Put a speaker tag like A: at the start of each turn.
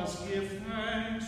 A: Must give thanks.